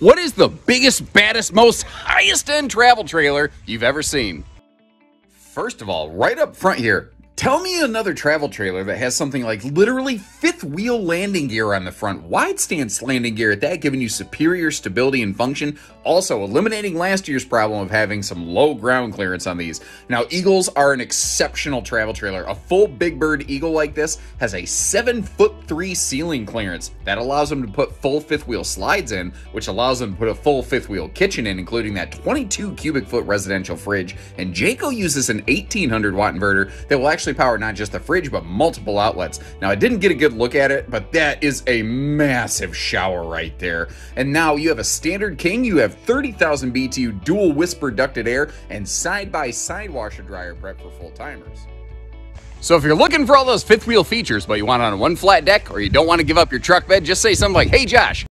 What is the biggest, baddest, most highest end travel trailer you've ever seen? First of all, right up front here, Tell me another travel trailer that has something like literally fifth wheel landing gear on the front, wide stance landing gear at that, giving you superior stability and function, also eliminating last year's problem of having some low ground clearance on these. Now, Eagles are an exceptional travel trailer. A full Big Bird Eagle like this has a 7 foot 3 ceiling clearance that allows them to put full fifth wheel slides in, which allows them to put a full fifth wheel kitchen in, including that 22 cubic foot residential fridge. And Jayco uses an 1800 watt inverter that will actually power not just the fridge, but multiple outlets. Now, I didn't get a good look at it, but that is a massive shower right there. And now you have a standard king, you have 30,000 BTU dual whisper ducted air, and side-by-side washer dryer prep for full timers. So if you're looking for all those fifth wheel features, but you want it on one flat deck, or you don't want to give up your truck bed, just say something like, hey Josh,